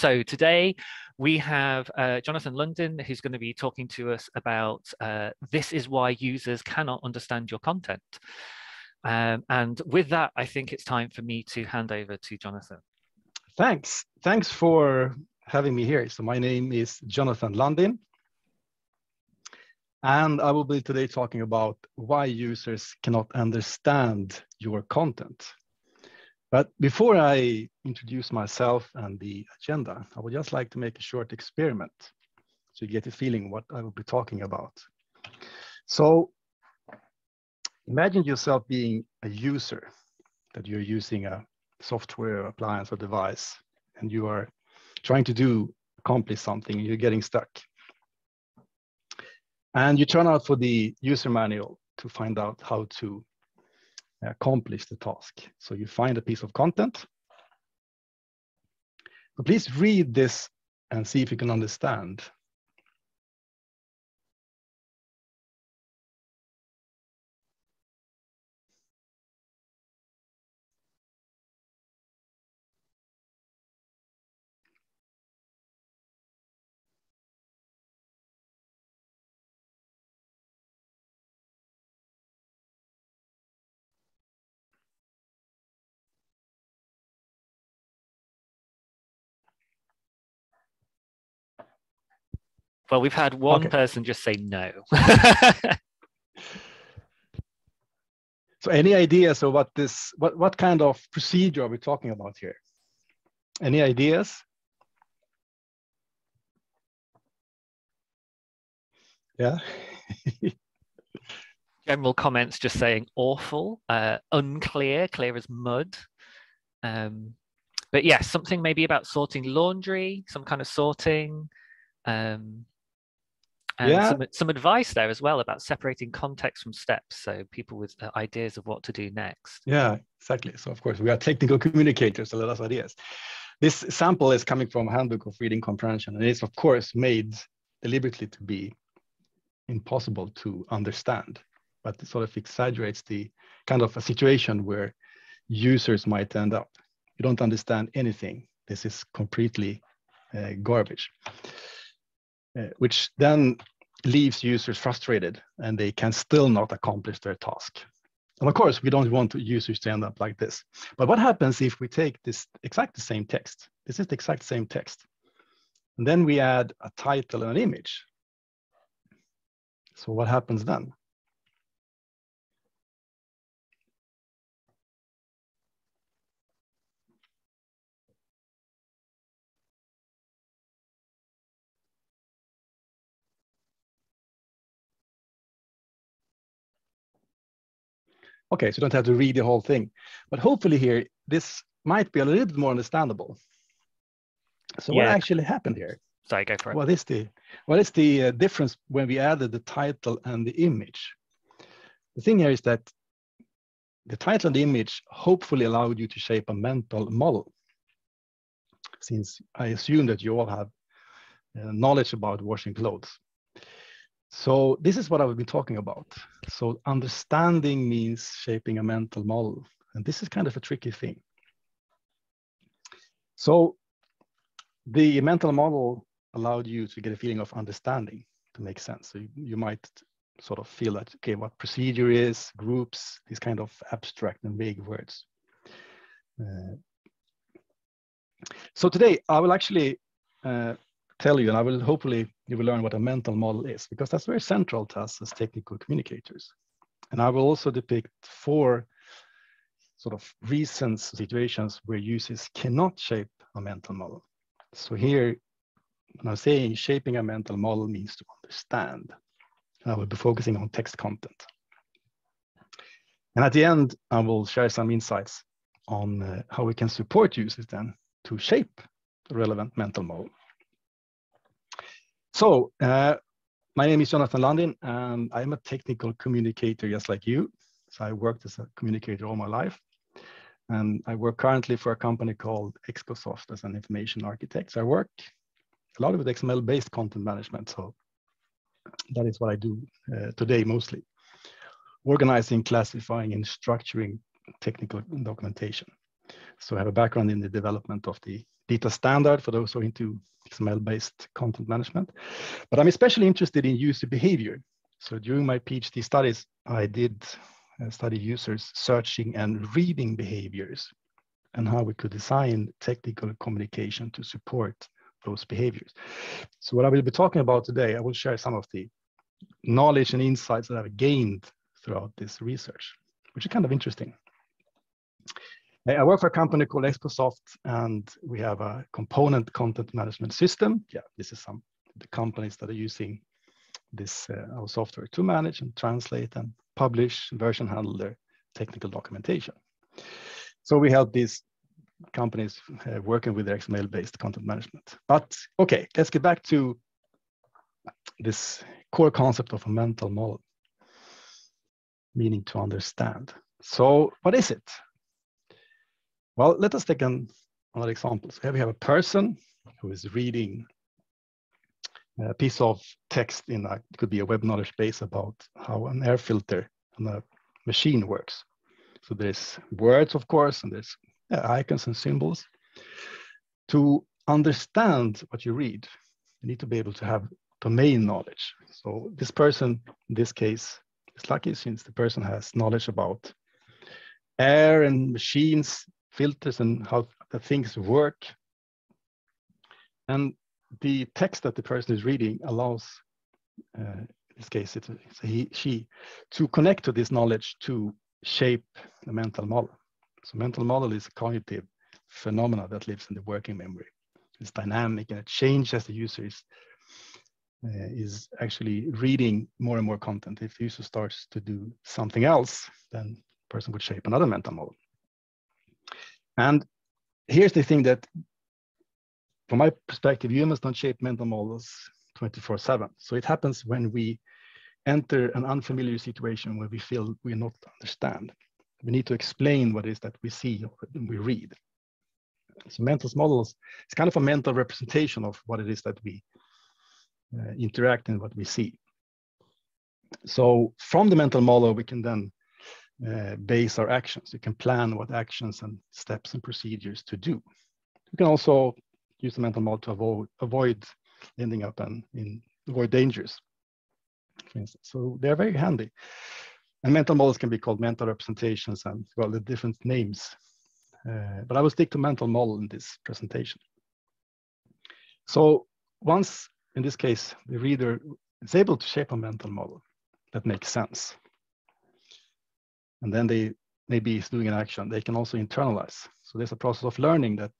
so today we have uh, Jonatan Lundin who's going to be talking to us about uh, this is why users cannot understand your content. Um, and with that, I think it's time for me to hand over to Jonatan. Thanks. Thanks for having me here. So my name is Jonatan Lundin. And I will be today talking about why users cannot understand your content. But before I introduce myself and the agenda, I would just like to make a short experiment so you get a feeling what I will be talking about. So imagine yourself being a user, that you're using a software, appliance, or device, and you are trying to do, accomplish something, you're getting stuck. And you turn out for the user manual to find out how to accomplish the task. So you find a piece of content. So please read this and see if you can understand. Well, we've had one okay. person just say no. so any ideas of what this, what, what kind of procedure are we talking about here? Any ideas? Yeah. General comments just saying awful, uh, unclear, clear as mud. Um, but yes, yeah, something maybe about sorting laundry, some kind of sorting. Um, and yeah. some, some advice there as well about separating context from steps so people with uh, ideas of what to do next. Yeah exactly. So of course we are technical communicators so let us ideas. This sample is coming from handbook of reading comprehension and it's of course made deliberately to be impossible to understand but it sort of exaggerates the kind of a situation where users might end up you don't understand anything. This is completely uh, garbage uh, which then leaves users frustrated and they can still not accomplish their task. And of course, we don't want users to end up like this. But what happens if we take this exact same text? This is the exact same text. And then we add a title and an image. So what happens then? Okay, so you don't have to read the whole thing. But hopefully here, this might be a little bit more understandable. So yeah. what actually happened here? Sorry, go for it. What is the, what is the uh, difference when we added the title and the image? The thing here is that the title and the image hopefully allowed you to shape a mental model. Since I assume that you all have uh, knowledge about washing clothes. So this is what I've been talking about. So understanding means shaping a mental model. And this is kind of a tricky thing. So the mental model allowed you to get a feeling of understanding to make sense. So you, you might sort of feel that, okay, what procedure is, groups, these kind of abstract and vague words. Uh, so today I will actually uh, tell you, and I will hopefully you will learn what a mental model is, because that's very central to us as technical communicators. And I will also depict four sort of recent situations where users cannot shape a mental model. So here, when I'm saying shaping a mental model means to understand. I will be focusing on text content. And at the end, I will share some insights on uh, how we can support users then to shape the relevant mental model. So uh, my name is Jonatan Lundin, and I'm a technical communicator just like you. So I worked as a communicator all my life. And I work currently for a company called Excosoft as an information architect. So I work a lot with XML-based content management. So that is what I do uh, today mostly. Organizing, classifying, and structuring technical documentation. So I have a background in the development of the DITA standard for those who are into XML-based content management. But I'm especially interested in user behavior. So during my PhD studies, I did uh, study users searching and reading behaviors and how we could design technical communication to support those behaviors. So what I will be talking about today, I will share some of the knowledge and insights that I've gained throughout this research, which is kind of interesting. I work for a company called Excosoft, and we have a component content management system. Yeah, this is some the companies that are using this uh, our software to manage and translate and publish, version handle their technical documentation. So we help these companies uh, working with their XML-based content management. But okay, let's get back to this core concept of a mental model, meaning to understand. So what is it? Well, let us take an, another example. So here we have a person who is reading a piece of text in a, it could be a web knowledge base about how an air filter on a machine works. So there's words, of course, and there's icons and symbols. To understand what you read, you need to be able to have domain knowledge. So this person, in this case, is lucky since the person has knowledge about air and machines, filters and how the things work. And the text that the person is reading allows, uh, in this case, it's a, it's a he, she, to connect to this knowledge to shape the mental model. So mental model is a cognitive phenomena that lives in the working memory. It's dynamic and it changes as the user is, uh, is actually reading more and more content. If the user starts to do something else, then the person would shape another mental model. And here's the thing that, from my perspective, humans don't shape mental models 24 7. So it happens when we enter an unfamiliar situation where we feel we not understand. We need to explain what is that we see or we read. So mental models, it's kind of a mental representation of what it is that we uh, interact and what we see. So from the mental model, we can then uh, base our actions. You can plan what actions and steps and procedures to do. You can also use the mental model to avoid, avoid ending up in, in avoid dangers, for instance. So they're very handy. And mental models can be called mental representations and well, the different names. Uh, but I will stick to mental model in this presentation. So once, in this case, the reader is able to shape a mental model that makes sense, and then they maybe is doing an action, they can also internalize. So there's a process of learning that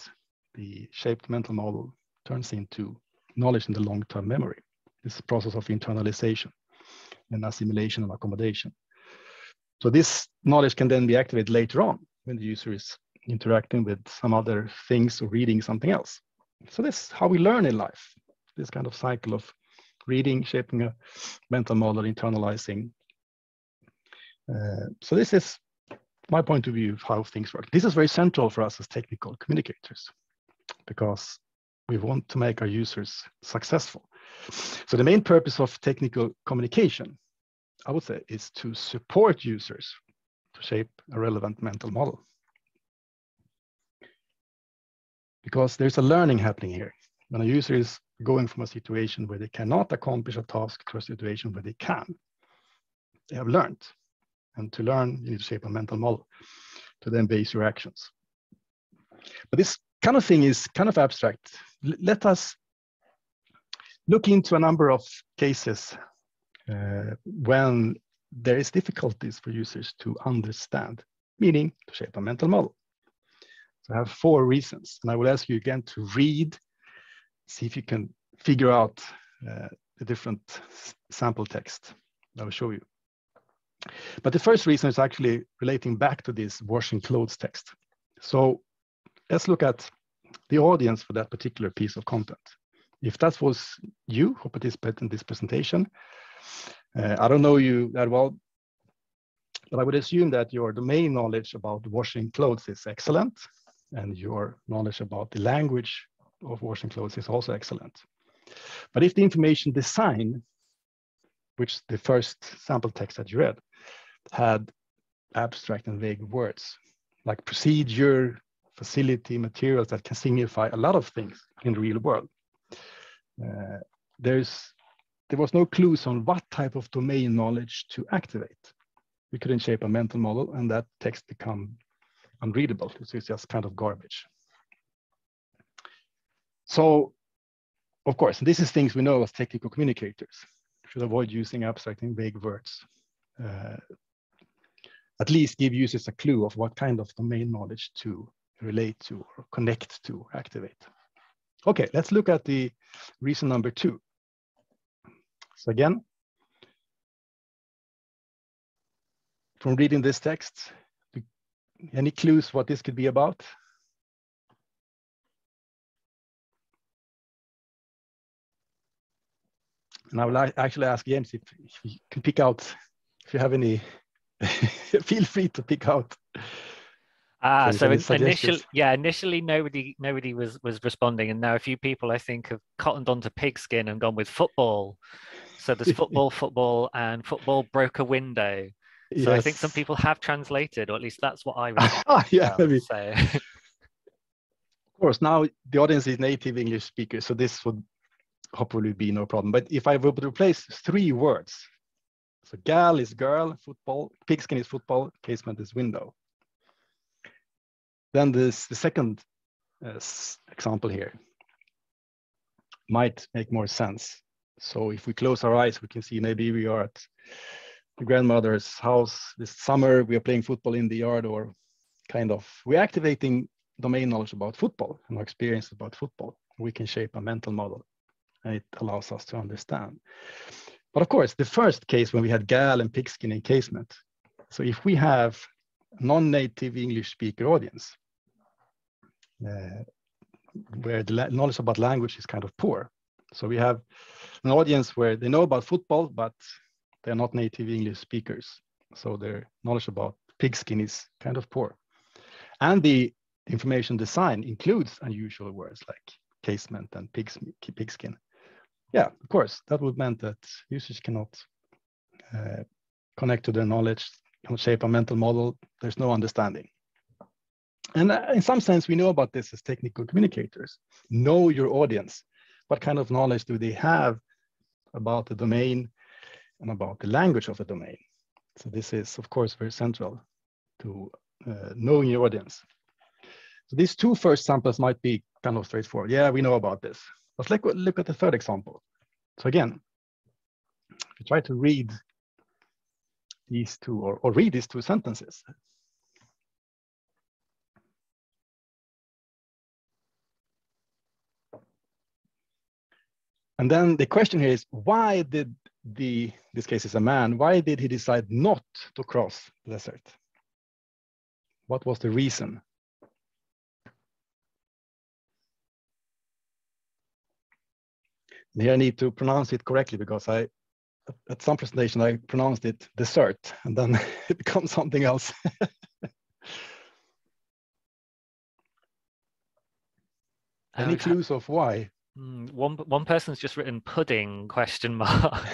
the shaped mental model turns into knowledge in the long-term memory. This process of internalization and assimilation and accommodation. So this knowledge can then be activated later on when the user is interacting with some other things or reading something else. So this is how we learn in life, this kind of cycle of reading, shaping a mental model, internalizing. Uh, so this is my point of view of how things work. This is very central for us as technical communicators because we want to make our users successful. So the main purpose of technical communication I would say, is to support users to shape a relevant mental model. Because there's a learning happening here. When a user is going from a situation where they cannot accomplish a task to a situation where they can, they have learned. And to learn, you need to shape a mental model to then base your actions. But this kind of thing is kind of abstract. L let us look into a number of cases uh, when there is difficulties for users to understand, meaning to shape a mental model. So I have four reasons, and I will ask you again to read, see if you can figure out uh, the different sample text I will show you. But the first reason is actually relating back to this washing clothes text. So let's look at the audience for that particular piece of content. If that was you who participated in this presentation, uh, I don't know you that well, but I would assume that your domain knowledge about washing clothes is excellent, and your knowledge about the language of washing clothes is also excellent. But if the information design, which the first sample text that you read, had abstract and vague words like procedure, facility, materials that can signify a lot of things in the real world. Uh, there's there was no clues on what type of domain knowledge to activate. We couldn't shape a mental model, and that text become unreadable. It's just kind of garbage. So, of course, this is things we know as technical communicators. Should avoid using abstract and vague words. Uh, at least give users a clue of what kind of domain knowledge to relate to or connect to activate. Okay, let's look at the reason number two. So again, from reading this text, any clues what this could be about? And I will actually ask James if, if you can pick out, if you have any, feel free to pick out. Ah, so initially, yeah, initially nobody nobody was was responding, and now a few people I think have cottoned onto pigskin and gone with football. So there's football, football, and football broke a window. So yes. I think some people have translated, or at least that's what I was. yeah, maybe. So. of course, now the audience is native English speakers, so this would hopefully be no problem. But if I would replace three words, so gal is girl, football, pigskin is football, casement is window. Then this the second uh, example here might make more sense. So if we close our eyes, we can see maybe we are at the grandmother's house this summer, we are playing football in the yard or kind of, we're activating domain knowledge about football and our experience about football. We can shape a mental model and it allows us to understand. But of course, the first case when we had gal and pigskin encasement. So if we have non-native English speaker audience, uh, where the knowledge about language is kind of poor. So we have an audience where they know about football, but they're not native English speakers. So their knowledge about pigskin is kind of poor. And the information design includes unusual words like casement and pigskin. Yeah, of course, that would mean that users cannot uh, connect to their knowledge, shape a mental model. There's no understanding. And uh, in some sense, we know about this as technical communicators. Know your audience. What kind of knowledge do they have about the domain and about the language of the domain? So this is, of course, very central to uh, knowing your audience. So these two first samples might be kind of straightforward. Yeah, we know about this. Let's look, look at the third example. So again, if you try to read these two or, or read these two sentences, And then the question here is, why did the, this case is a man, why did he decide not to cross the desert? What was the reason? Here I need to pronounce it correctly because I, at some presentation, I pronounced it dessert, and then it becomes something else. Any clues of why? Mm, one one person's just written pudding question mark.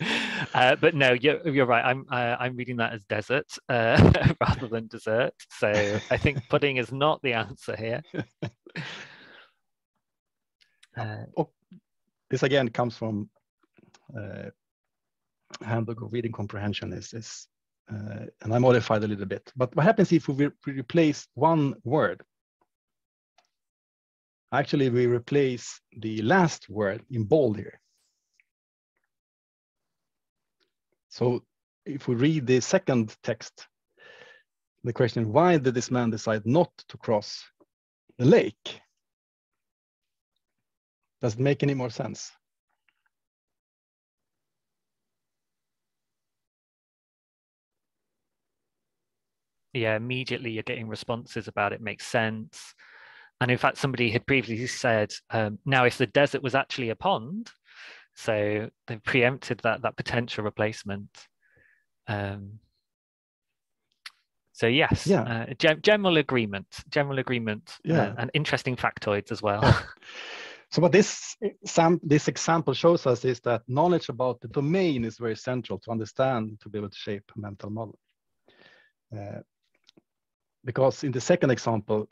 uh, but no, you're, you're right. I'm uh, I'm reading that as desert uh, rather than dessert. So I think pudding is not the answer here. Uh, this again comes from uh, handbook of reading comprehension. Is uh, and I modified a little bit. But what happens if we, re replace one word Actually, we replace the last word in bold here. So if we read the second text, the question, why did this man decide not to cross the lake? Does it make any more sense? Yeah, immediately you're getting responses about it makes sense. And in fact, somebody had previously said, um, now if the desert was actually a pond, so they preempted that that potential replacement. Um, so yes, yeah. Uh, general agreement, general agreement, uh, yeah. Uh, and interesting factoids as well. So what this this example shows us is that knowledge about the domain is very central to understand to be able to shape a mental model. Uh, because in the second example,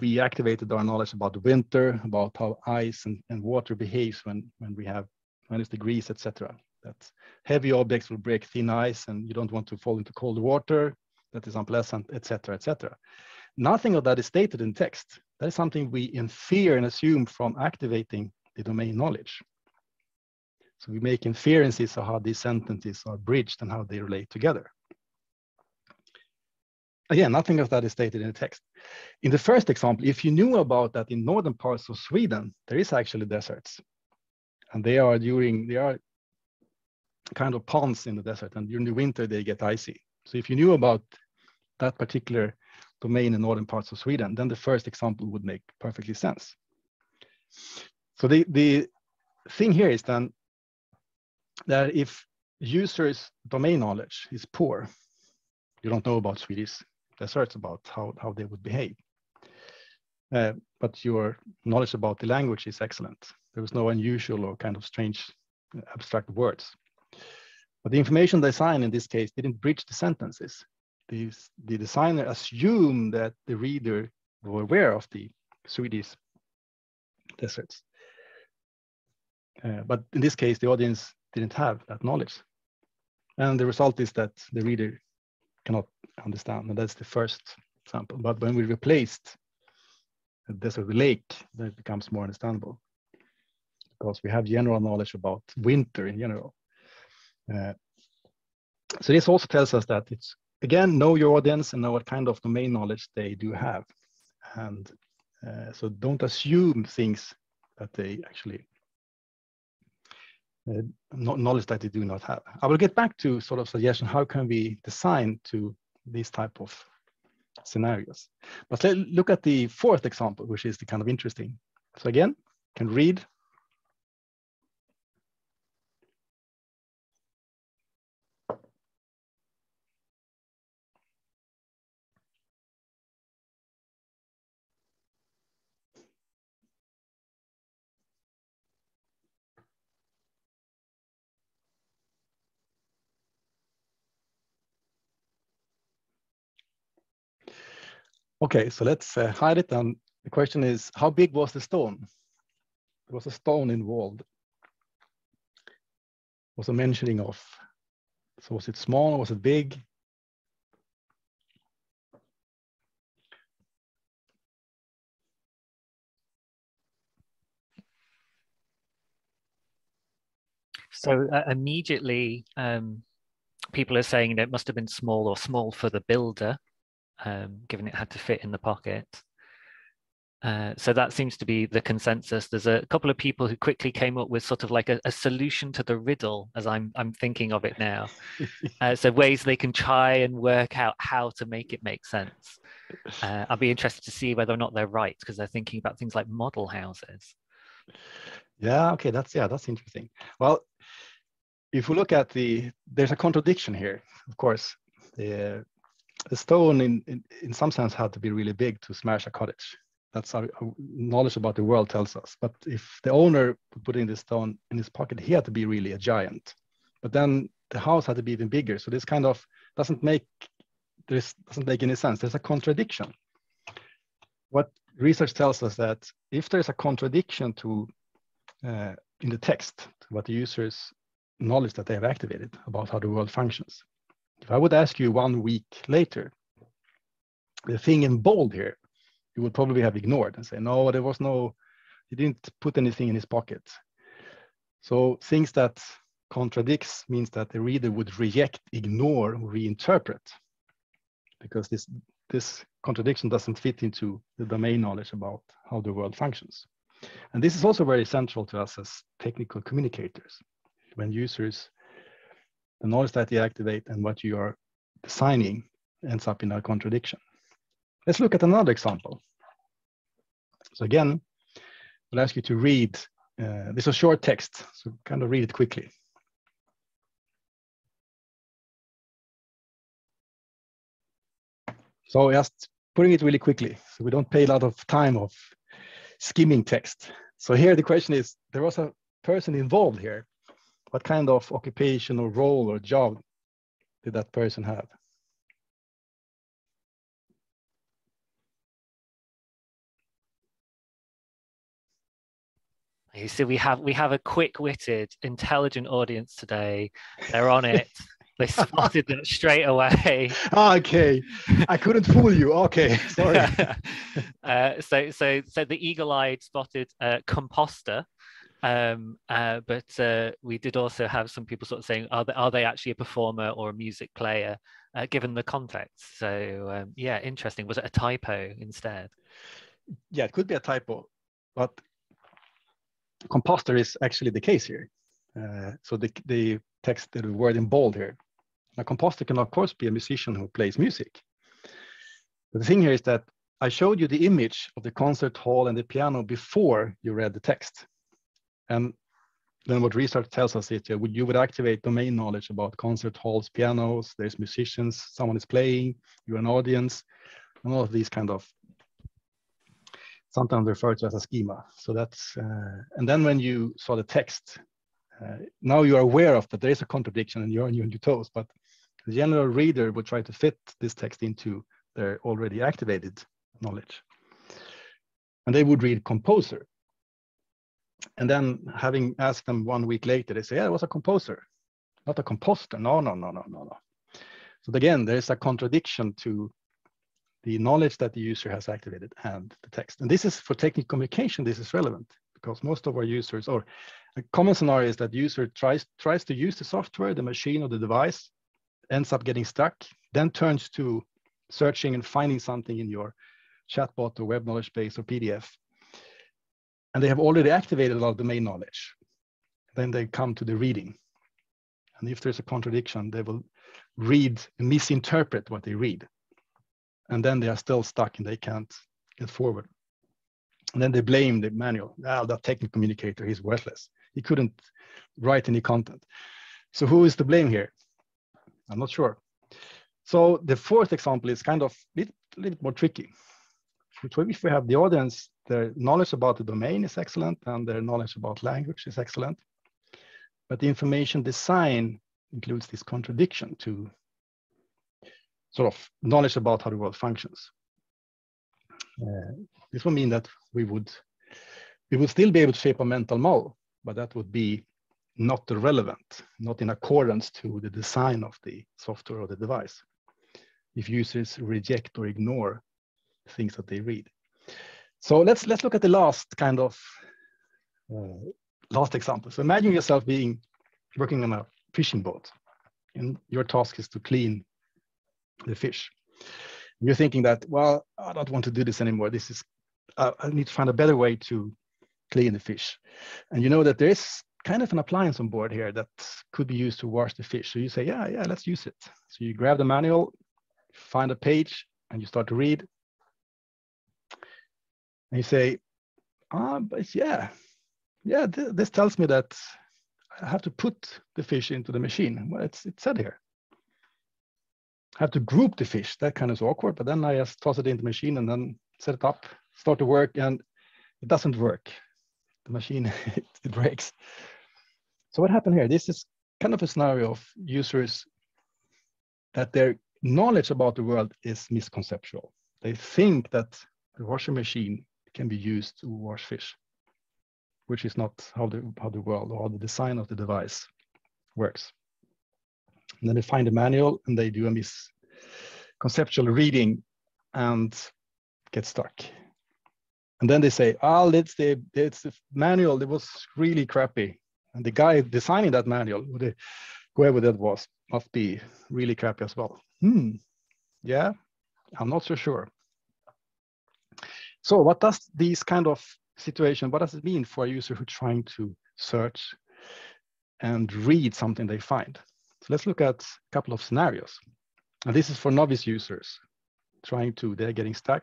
we activated our knowledge about the winter, about how ice and, and water behaves when, when we have minus degrees, etc. That heavy objects will break thin ice and you don't want to fall into cold water. That is unpleasant, etc., etc. Nothing of that is stated in text. That is something we infer and assume from activating the domain knowledge. So we make inferences of how these sentences are bridged and how they relate together. Again, nothing of that is stated in the text. In the first example, if you knew about that in northern parts of Sweden, there is actually deserts. And they are during, they are kind of ponds in the desert and during the winter they get icy. So if you knew about that particular domain in northern parts of Sweden, then the first example would make perfectly sense. So the, the thing here is then that if users domain knowledge is poor, you don't know about Swedish deserts about how, how they would behave. Uh, but your knowledge about the language is excellent. There was no unusual or kind of strange abstract words. But the information design in this case didn't bridge the sentences. The, the designer assumed that the reader were aware of the Swedish deserts. Uh, but in this case, the audience didn't have that knowledge. And the result is that the reader cannot understand. And that's the first example. But when we replaced the desert with lake, then it becomes more understandable because we have general knowledge about winter in general. Uh, so this also tells us that it's, again, know your audience and know what kind of domain knowledge they do have. And uh, so don't assume things that they actually uh, knowledge that they do not have. I will get back to sort of suggestion, how can we design to these type of scenarios? But let's look at the fourth example, which is the kind of interesting. So again, can read Okay, so let's uh, hide it. And the question is, how big was the stone? There was a stone involved. Was a mentioning of, so was it small, or was it big? So uh, immediately, um, people are saying it must have been small or small for the builder um, given it had to fit in the pocket. Uh, so that seems to be the consensus. There's a couple of people who quickly came up with sort of like a, a solution to the riddle, as I'm I'm thinking of it now. uh, so ways they can try and work out how to make it make sense. Uh, I'll be interested to see whether or not they're right because they're thinking about things like model houses. Yeah. Okay. That's yeah. That's interesting. Well, if we look at the, there's a contradiction here. Of course, the the stone in, in, in some sense had to be really big to smash a cottage. That's our, our, knowledge about the world tells us. But if the owner put in the stone in his pocket, he had to be really a giant. But then the house had to be even bigger. So this kind of doesn't make this doesn't make any sense. There's a contradiction. What research tells us that if there's a contradiction to uh, in the text, to what the users knowledge that they have activated about how the world functions, if I would ask you one week later, the thing in bold here, you would probably have ignored and say, no, there was no, he didn't put anything in his pocket. So things that contradicts means that the reader would reject, ignore, reinterpret, because this, this contradiction doesn't fit into the domain knowledge about how the world functions. And this is also very central to us as technical communicators. When users the noise that you activate and what you are designing ends up in a contradiction. Let's look at another example. So again, I'll ask you to read, uh, this is a short text, so kind of read it quickly. So just putting it really quickly, so we don't pay a lot of time of skimming text. So here the question is, there was a person involved here what kind of occupation or role or job did that person have? You see, we have we have a quick-witted, intelligent audience today. They're on it. they spotted that straight away. Okay, I couldn't fool you. Okay, sorry. uh, so so so the eagle-eyed spotted uh, composter um, uh, but uh, we did also have some people sort of saying, are they, are they actually a performer or a music player, uh, given the context? So, um, yeah, interesting. Was it a typo instead? Yeah, it could be a typo, but composter is actually the case here. Uh, so the, the text, the word in bold here. A composer can of course be a musician who plays music. But the thing here is that I showed you the image of the concert hall and the piano before you read the text. And then what research tells us is you would activate domain knowledge about concert halls, pianos, there's musicians, someone is playing, you're an audience, and all of these kind of sometimes referred to as a schema. So that's, uh, and then when you saw the text, uh, now you are aware of that there is a contradiction and you're on your toes, but the general reader would try to fit this text into their already activated knowledge. And they would read composer. And then having asked them one week later, they say, yeah, it was a composer, not a composter. No, no, no, no, no, no. So again, there's a contradiction to the knowledge that the user has activated and the text. And this is for technical communication, this is relevant because most of our users, or a common scenario is that user tries, tries to use the software, the machine or the device, ends up getting stuck, then turns to searching and finding something in your chatbot or web knowledge base or PDF. And they have already activated a lot of domain knowledge. Then they come to the reading. And if there's a contradiction, they will read misinterpret what they read and then they are still stuck and they can't get forward. And then they blame the manual. Ah, that technical communicator, he's worthless. He couldn't write any content. So who is to blame here? I'm not sure. So the fourth example is kind of a little, little more tricky. If we have the audience, their knowledge about the domain is excellent and their knowledge about language is excellent. But the information design includes this contradiction to sort of knowledge about how the world functions. Uh, this would mean that we would we would still be able to shape a mental model, but that would be not relevant, not in accordance to the design of the software or the device. If users reject or ignore things that they read. So let's let's look at the last kind of uh, last example. So imagine yourself being working on a fishing boat, and your task is to clean the fish. You're thinking that, well, I don't want to do this anymore. This is, uh, I need to find a better way to clean the fish. And you know that there is kind of an appliance on board here that could be used to wash the fish. So you say, yeah, yeah, let's use it. So you grab the manual, find a page, and you start to read. And you say, ah, but yeah, yeah, th this tells me that I have to put the fish into the machine. Well, it's, it said here I have to group the fish. That kind of is awkward, but then I just toss it into the machine and then set it up, start to work, and it doesn't work. The machine, it, it breaks. So what happened here? This is kind of a scenario of users that their knowledge about the world is misconceptual. They think that the washing machine can be used to wash fish, which is not how the, how the world or the design of the device works. And then they find a manual and they do a misconceptual reading and get stuck. And then they say, oh, it's the, it's the manual, it was really crappy. And the guy designing that manual, whoever that was, must be really crappy as well. Hmm, yeah, I'm not so sure. So what does these kind of situation, what does it mean for a user who's trying to search and read something they find? So let's look at a couple of scenarios. And this is for novice users trying to, they're getting stuck.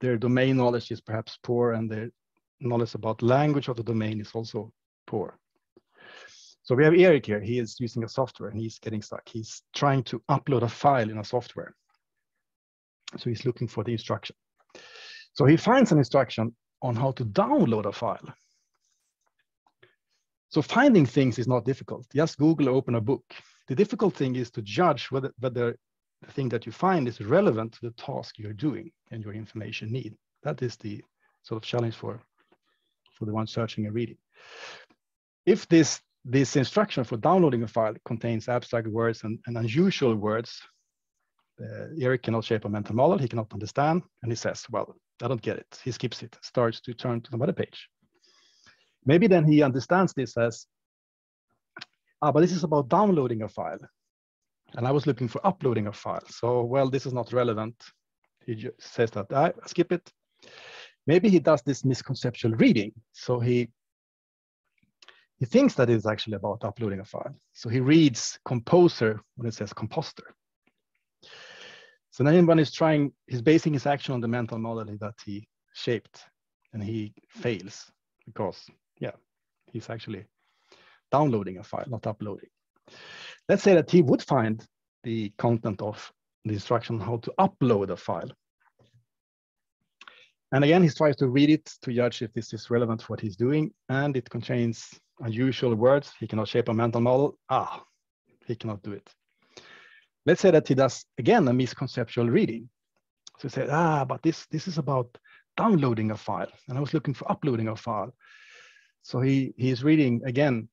Their domain knowledge is perhaps poor and their knowledge about language of the domain is also poor. So we have Eric here, he is using a software and he's getting stuck. He's trying to upload a file in a software. So he's looking for the instruction. So he finds an instruction on how to download a file. So finding things is not difficult. Just Google, open a book. The difficult thing is to judge whether, whether the thing that you find is relevant to the task you're doing and your information need. That is the sort of challenge for, for the one searching and reading. If this, this instruction for downloading a file contains abstract words and, and unusual words, uh, Eric cannot shape a mental model, he cannot understand, and he says, well, I don't get it. He skips it, starts to turn to the other page. Maybe then he understands this as, ah, but this is about downloading a file. And I was looking for uploading a file. So, well, this is not relevant. He just says that, I skip it. Maybe he does this misconceptual reading. So he he thinks that it's actually about uploading a file. So he reads composer when it says composter. So when he's trying, he's basing his action on the mental model that he shaped and he fails because, yeah, he's actually downloading a file, not uploading. Let's say that he would find the content of the instruction how to upload a file. And again, he tries to read it to judge if this is relevant for what he's doing, and it contains unusual words. He cannot shape a mental model. Ah, he cannot do it. Let's say that he does, again, a misconceptual reading. So he said, ah, but this, this is about downloading a file, and I was looking for uploading a file. So he, he is reading, again,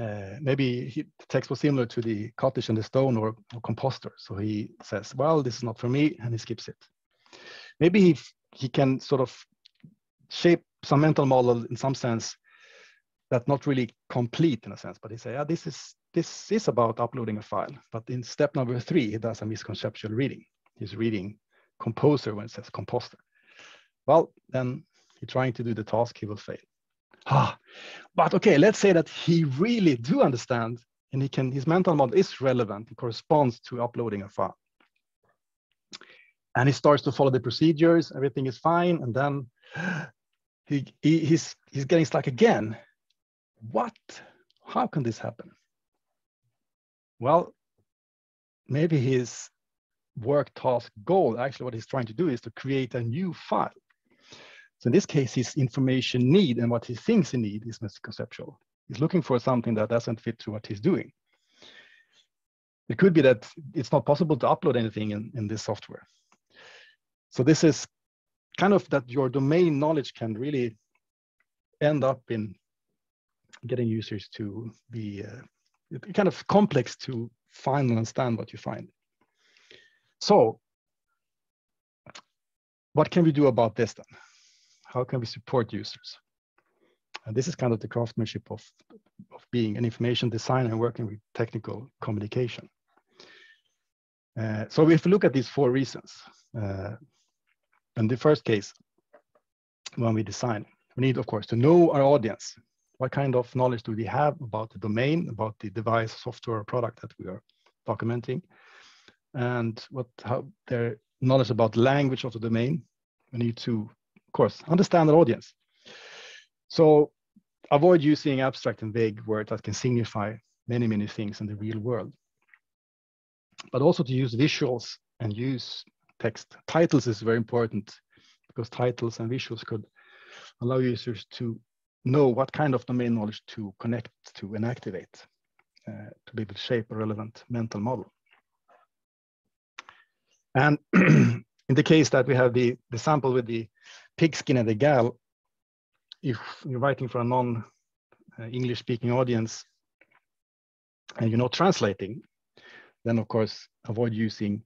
uh, maybe he, the text was similar to the cottage and the stone or, or, composter. So he says, well, this is not for me, and he skips it. Maybe he, he can sort of shape some mental model in some sense that's not really complete in a sense, but he say, yeah, this is this is about uploading a file. But in step number three, he does a misconceptual reading. He's reading composer when it says composter. Well, then he's trying to do the task, he will fail. Ah, but okay, let's say that he really do understand and he can, his mental model is relevant, it corresponds to uploading a file. And he starts to follow the procedures, everything is fine, and then he, he he's he's getting stuck again. What? How can this happen? Well, maybe his work task goal, actually what he's trying to do is to create a new file. So in this case, his information need and what he thinks he need is misconceptual. He's looking for something that doesn't fit to what he's doing. It could be that it's not possible to upload anything in, in this software. So this is kind of that your domain knowledge can really end up in getting users to be uh, kind of complex to find and understand what you find. So what can we do about this then? How can we support users? And this is kind of the craftsmanship of, of being an information designer and working with technical communication. Uh, so if we look at these four reasons, uh, in the first case, when we design, we need, of course, to know our audience. What kind of knowledge do we have about the domain, about the device, software, product that we are documenting, and what how their knowledge about language of the domain. We need to, of course, understand our audience. So avoid using abstract and vague words that can signify many, many things in the real world. But also to use visuals and use text. Titles is very important because titles and visuals could allow users to know what kind of domain knowledge to connect to and activate uh, to be able to shape a relevant mental model. And in the case that we have the, the sample with the pigskin and the gal, if you're writing for a non-English speaking audience and you're not translating, then of course avoid using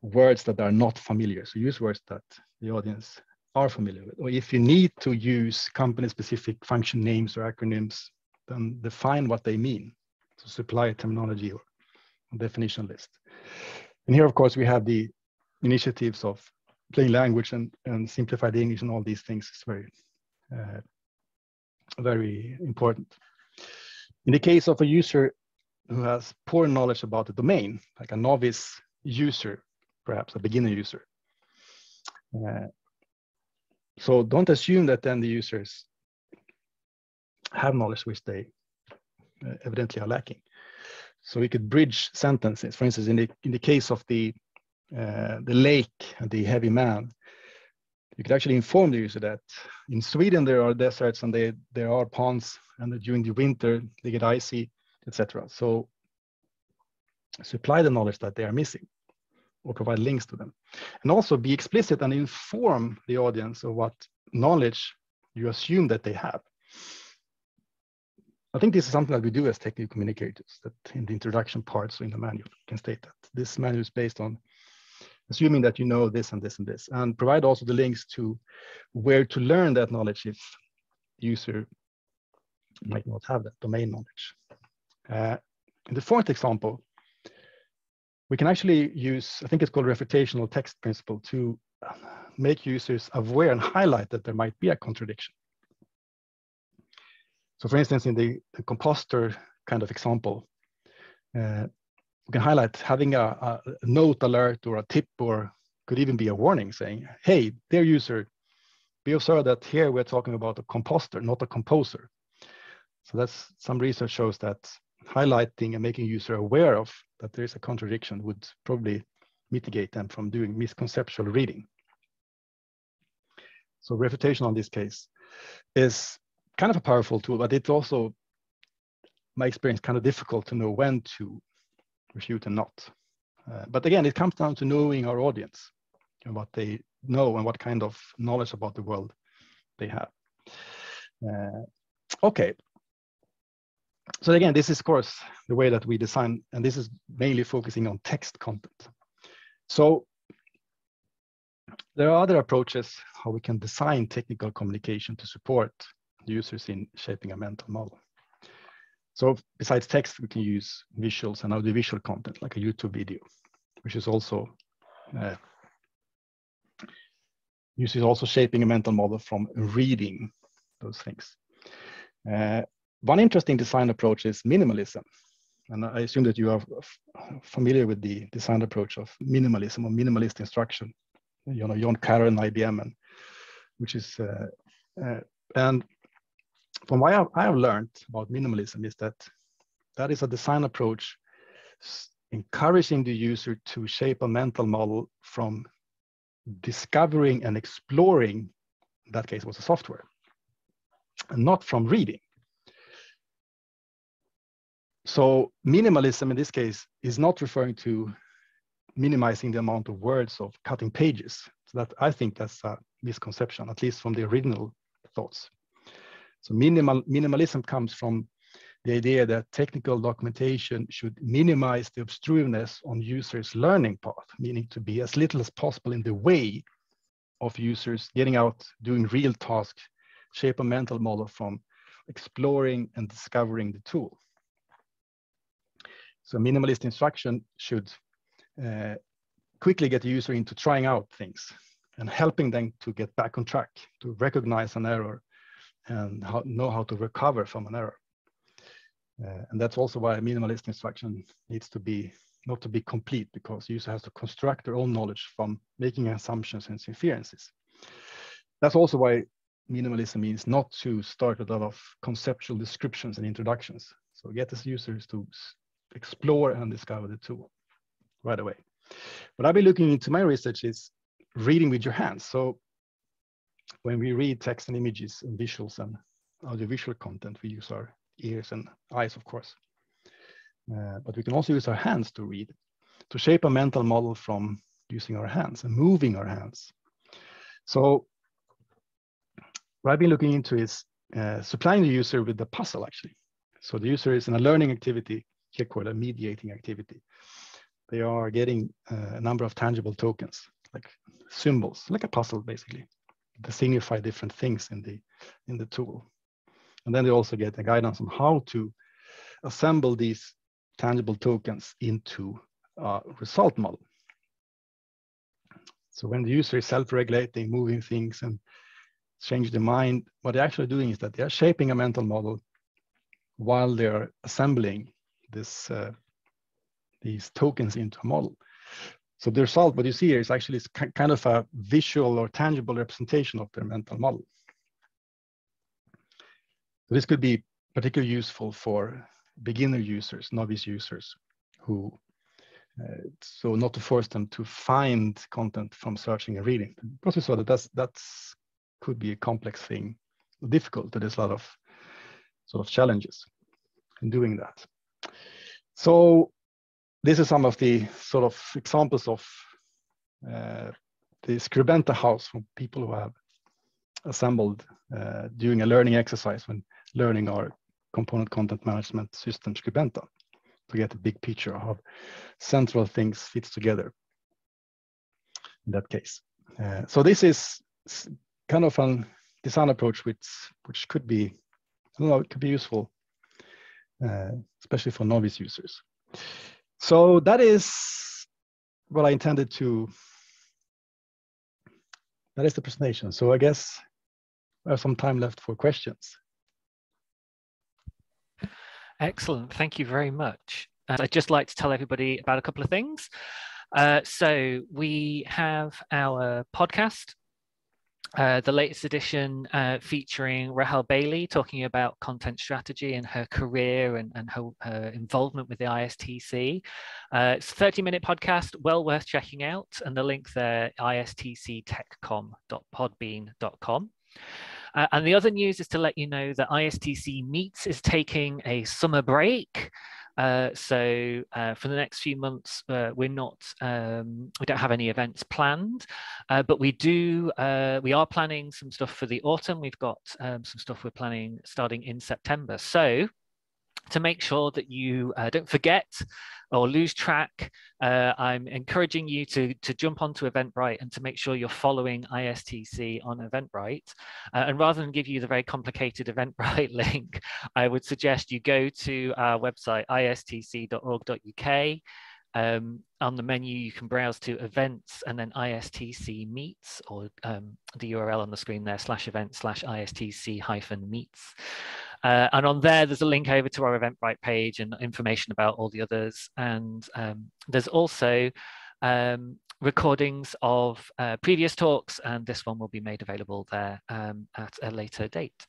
words that are not familiar. So use words that the audience are familiar with. Or if you need to use company specific function names or acronyms, then define what they mean. So supply a terminology or a definition list. And here, of course, we have the initiatives of plain language and, and simplified English and all these things is very, uh, very important. In the case of a user who has poor knowledge about the domain, like a novice user, perhaps a beginner user. Uh, so don't assume that then the users have knowledge which they uh, evidently are lacking. So we could bridge sentences. For instance, in the in the case of the uh, the lake and the heavy man, you could actually inform the user that in Sweden there are deserts and they, there are ponds, and during the winter they get icy, etc. So supply the knowledge that they are missing or provide links to them. And also be explicit and inform the audience of what knowledge you assume that they have. I think this is something that we do as technical communicators, that in the introduction parts in the manual, you can state that this manual is based on assuming that you know this and this and this, and provide also the links to where to learn that knowledge if user might not have that domain knowledge. Uh, in the fourth example, we can actually use, I think it's called refutational text principle to make users aware and highlight that there might be a contradiction. So for instance, in the, the compositor kind of example, uh, we can highlight having a, a, note alert or a tip or could even be a warning saying, hey, dear user, be observed that here we're talking about a compositor, not a composer. So that's some research shows that highlighting and making user aware of that there is a contradiction would probably mitigate them from doing misconceptual reading. So refutation on this case is kind of a powerful tool, but it's also, my experience, kind of difficult to know when to refute and not. Uh, but again, it comes down to knowing our audience and what they know and what kind of knowledge about the world they have. Uh, okay. So again, this is of course the way that we design, and this is mainly focusing on text content. So there are other approaches how we can design technical communication to support users in shaping a mental model. So besides text, we can use visuals and audiovisual content like a YouTube video, which is also uh, uses also shaping a mental model from reading those things. Uh, one interesting design approach is minimalism. And I assume that you are familiar with the design approach of minimalism or minimalist instruction you know, John Carroll and IBM, and which is, uh, uh, and from what I, I have learned about minimalism is that that is a design approach encouraging the user to shape a mental model from discovering and exploring, in that case was a software, and not from reading. So minimalism in this case is not referring to minimizing the amount of words of cutting pages. So that I think that's a misconception, at least from the original thoughts. So minimal, minimalism comes from the idea that technical documentation should minimize the obtrusiveness on users' learning path, meaning to be as little as possible in the way of users getting out, doing real tasks, shape a mental model from exploring and discovering the tool. So minimalist instruction should uh, quickly get the user into trying out things and helping them to get back on track, to recognize an error and how, know how to recover from an error. Uh, and that's also why minimalist instruction needs to be not to be complete because the user has to construct their own knowledge from making assumptions and inferences. That's also why minimalism means not to start a lot of conceptual descriptions and introductions. So get the users to explore and discover the tool right away. What I've been looking into my research is reading with your hands. So when we read text and images and visuals and audiovisual content, we use our ears and eyes, of course. Uh, but we can also use our hands to read, to shape a mental model from using our hands and moving our hands. So what I've been looking into is uh, supplying the user with the puzzle, actually. So the user is in a learning activity, here called a mediating activity they are getting uh, a number of tangible tokens, like symbols, like a puzzle basically, to signify different things in the in the tool. And then they also get a guidance on how to assemble these tangible tokens into a result model. So when the user is self-regulating, moving things and change the mind, what they're actually doing is that they are shaping a mental model while they're assembling this uh, these tokens into a model. So the result, what you see here is actually kind of a visual or tangible representation of their mental model. This could be particularly useful for beginner users, novice users, who, uh, so not to force them to find content from searching and reading. Because we saw that that's, that's could be a complex thing, difficult, there's a lot of sort of challenges in doing that. So this is some of the sort of examples of uh, the Skribenta house from people who have assembled uh, during a learning exercise when learning our component content management system Skribenta to get a big picture of how central things fits together in that case. Uh, so this is kind of a design approach which which could be I don't know it could be useful, especially for novice users. So that is what I intended to. That is the presentation. So I guess we have some time left for questions. Excellent. Thank you very much. And I'd just like to tell everybody about a couple of things. Uh, so we have our podcast, uh, the latest edition uh, featuring Rahel Bailie talking about content strategy and her career and, and her, her involvement with the ISTC. Uh, it's a 30 minute podcast, well worth checking out. And the link there, istctechcom.podbean.com. Uh, and the other news is to let you know that ISTC Meets is taking a summer break. Uh, so uh, for the next few months, uh, we're not, um, we don't have any events planned, uh, but we do, uh, we are planning some stuff for the autumn. We've got um, some stuff we're planning starting in September. So to make sure that you uh, don't forget or lose track, uh, I'm encouraging you to, to jump onto Eventbrite and to make sure you're following ISTC on Eventbrite. Uh, and rather than give you the very complicated Eventbrite link, I would suggest you go to our website, istc.org.uk. Um, on the menu, you can browse to events and then ISTC meets or um, the URL on the screen there, slash event slash ISTC hyphen meets. Uh, and on there, there's a link over to our Eventbrite page and information about all the others. And um, there's also um, recordings of uh, previous talks, and this one will be made available there um, at a later date.